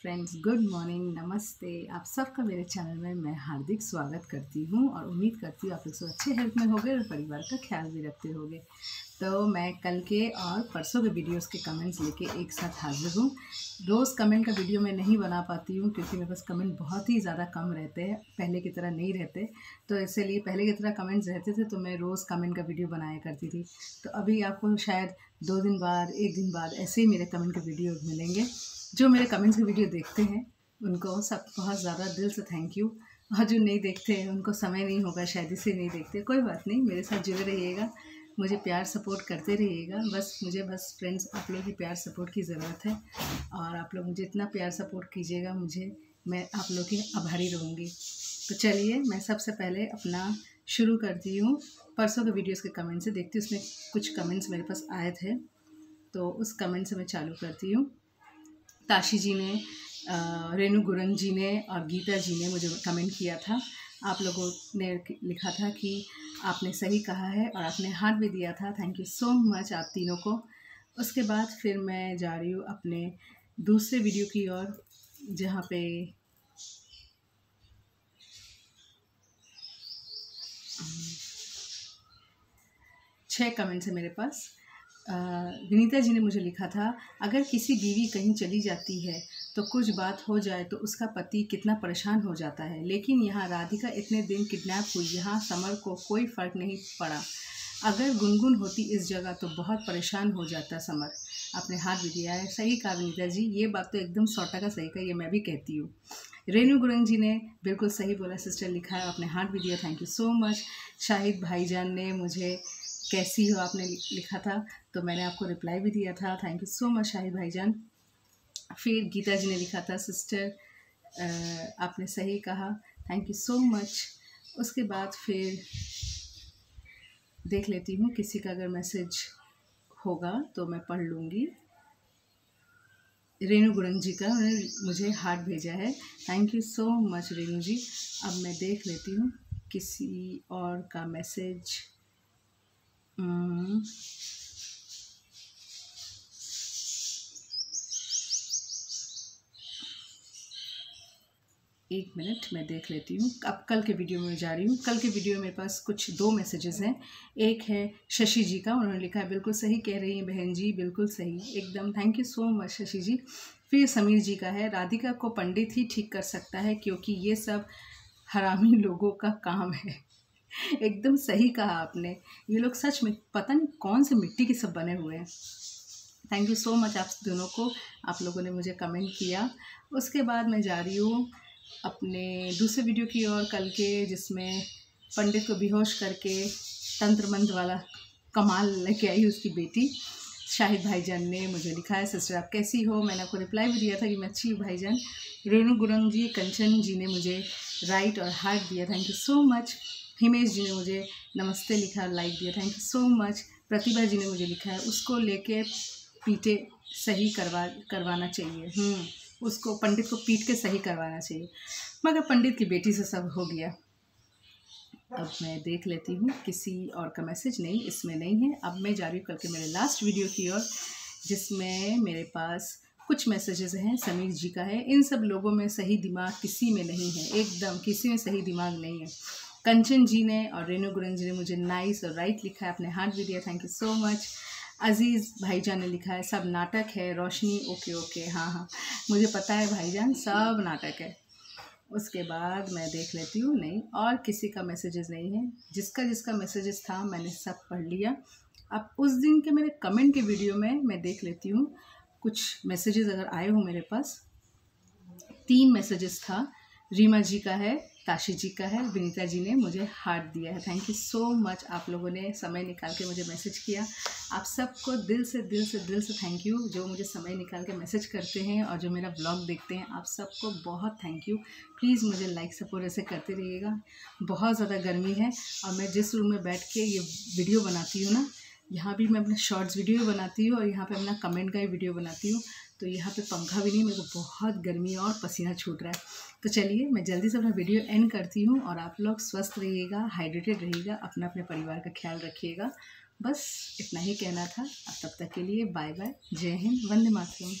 Friends good morning नमस्ते। आप सबका मेरे चैनल में मैं हार्दिक स्वागत करती हूँ और उम्मीद करती हूँ आप लोग सब अच्छे हेल्थ में होंगे और परिवार का ख्याल भी रखते होंगे। तो मैं कल के और परसों के वीडियोस के कमेंट्स लेके एक साथ हाजिर हूँ। रोज़ कमेंट का वीडियो मैं नहीं बना पाती हूँ क्योंकि मेरे पास कमेंट बहुत ही ज़्यादा कम रहते हैं, पहले की तरह नहीं रहते। तो इसलिए पहले की तरह कमेंट्स रहते थे तो मैं रोज़ कमेंट का वीडियो बनाया करती थी। तो अभी आपको शायद दो दिन बाद, एक दिन बाद ऐसे ही मेरे कमेंट के वीडियो मिलेंगे। जो मेरे कमेंट्स की वीडियो देखते हैं, उनको सब बहुत ज़्यादा दिल से थैंक यू और जो नहीं देखते हैं उनको समय नहीं होगा, शायद इसे नहीं देखते। कोई बात नहीं, मेरे साथ जुड़े रहिएगा। मुझे प्यार सपोर्ट करते रहिएगा। बस मुझे बस फ्रेंड्स आप लोग की प्यार सपोर्ट की ज़रूरत है। और आप लोग मुझे इतना प्यार सपोर्ट कीजिएगा, मुझे, मैं आप लोग की आभारी रहूँगी। तो चलिए, मैं सबसे पहले अपना शुरू करती हूँ। परसों के वीडियोस के कमेंट से देखती हूँ, उसमें कुछ कमेंट्स मेरे पास आए थे। तो उस कमेंट से मैं चालू करती हूँ। ताशी जी ने रेणु गुरंग जी ने और गीता जी ने मुझे कमेंट किया था। आप लोगों ने लिखा था कि आपने सही कहा है और आपने हाथ भी दिया था। थैंक यू सो मच आप तीनों को। उसके बाद फिर मैं जा रही हूँ अपने दूसरे वीडियो की ओर, जहाँ पे छः कमेंट्स है मेरे पास। विनीता जी ने मुझे लिखा था, अगर किसी बीवी कहीं चली जाती है तो कुछ बात हो जाए तो उसका पति कितना परेशान हो जाता है। लेकिन यहाँ राधिका इतने दिन किडनैप हुई, यहाँ समर को कोई फ़र्क नहीं पड़ा। अगर गुनगुन होती इस जगह तो बहुत परेशान हो जाता समर। आपने हाथ भी दिया है। सही कहा विनीता जी, ये बात तो एकदम सौ का सही कहा ये मैं भी कहती हूँ। रेणु गुरंग जी ने बिल्कुल सही बोला, सिस्टर लिखा है, आपने हाथ भी दिया, thank you so much. Shahid भाईजान ने मुझे कैसी हो आपने लिखा था तो मैंने आपको रिप्लाई भी दिया था। Thank you so much Shahid भाईजान। फिर गीता जी ने लिखा था सिस्टर आपने सही कहा। थैंक यू सो मच उसके बाद फिर देख लेती हूँ, किसी का अगर मैसेज होगा तो मैं पढ़ लूँगी। रेणु गुरंग जी का उन्होंने मुझे हार्ट भेजा है। Thank you so much Renu ji. अब मैं देख लेती हूँ, किसी और का मैसेज हम्म। एक मिनट, मैं देख लेती हूँ। अब कल के वीडियो में जा रही हूँ। कल के वीडियो में मेरे पास कुछ दो मैसेजेस हैं। एक है शशि जी का, उन्होंने लिखा है, बिल्कुल सही कह रही हैं बहन जी, बिल्कुल सही। एकदम thank you so much Shashi ji. फिर समीर जी का है, राधिका को पंडित ही ठीक कर सकता है, क्योंकि ये सब हरामी लोगों का काम है। एकदम सही कहा आपने। ये लोग सच में पता नहीं कौन से मिट्टी के सब बने हुए हैं। थैंक यू सो मच आप दोनों को। आप लोगों ने मुझे कमेंट किया। उसके बाद मैं जा रही हूँ अपने दूसरे वीडियो की ओर कल के, जिसमें पंडित को बेहोश करके तंत्र मंत्र वाला कमाल लेके आई उसकी बेटी। शाहिद भाईजान ने मुझे लिखा है, सिस्टर, आप कैसी हो? मैंने आपको रिप्लाई भी दिया था कि मैं अच्छी हूँ भाईजान। रेणु गुरंग जी, कंचन जी ने मुझे राइट और हार्ट दिया। Thank you so much Himesh ji ने मुझे नमस्ते लिखा लाइक दिया। Thank you so much Pratibha ji ने मुझे लिखा है उसको लेके पीटे सही करवा करवाना चाहिए। हम्म, उसको पंडित को पीट के सही करवाना चाहिए। मगर पंडित की बेटी से सब हो गया। अब मैं देख लेती हूँ किसी और का मैसेज नहीं इसमें नहीं है। अब मैं जा रही हूँ कल के मेरे लास्ट वीडियो की ओर जिसमें मेरे पास कुछ मैसेजेस हैं समीर जी का है। इन सब लोगों में सही दिमाग किसी में नहीं है। एकदम किसी में सही दिमाग नहीं है। कंचन जी ने और रेणु गुरन जी ने मुझे नाइस और राइट लिखा है, अपने हाथ भी दिया thank you so much Aziz भाईजान ने लिखा है, सब नाटक है, रोशनी ओके ओके हाँ हाँ. मुझे पता है भाईजान सब नाटक है. उसके बाद मैं देख लेती हूँ, नहीं, और किसी का मैसेजेस नहीं है. जिसका जिसका मैसेजेस था, मैंने सब पढ़ लिया. अब उस दिन के मेरे कमेंट के वीडियो में मैं देख लेती हूँ, कुछ मैसेजेस अगर आए हो मेरे पास, तीन मैसेजेस था. रीमा जी का है काशी जी का है, विनीता जी ने मुझे हार्ट दिया है। थैंक यू सो मच आप लोगों ने समय निकाल के मुझे मैसेज किया। आप सबको दिल से दिल से दिल से थैंक यू जो मुझे समय निकाल के मैसेज करते हैं और जो मेरा ब्लॉग देखते हैं, आप सबको बहुत थैंक यू प्लीज़ मुझे लाइक सपोर्ट ऐसे करते रहिएगा। बहुत ज़्यादा गर्मी है और मैं जिस रूम में बैठ के ये वीडियो बनाती हूँ ना यहाँ भी मैं अपना शॉर्ट्स वीडियो बनाती हूँ और यहाँ पे अपना कमेंट का ही वीडियो बनाती हूँ। तो यहाँ पे पंखा भी नहीं, मेरे को बहुत गर्मी और पसीना छूट रहा है। तो चलिए, मैं जल्दी से अपना वीडियो एंड करती हूँ और आप लोग स्वस्थ रहिएगा हाइड्रेटेड रहिएगा अपना अपने परिवार का ख्याल रखिएगा। बस इतना ही कहना था। अब तब तक के लिए बाय बाय जय हिंद, वंदे मातरम।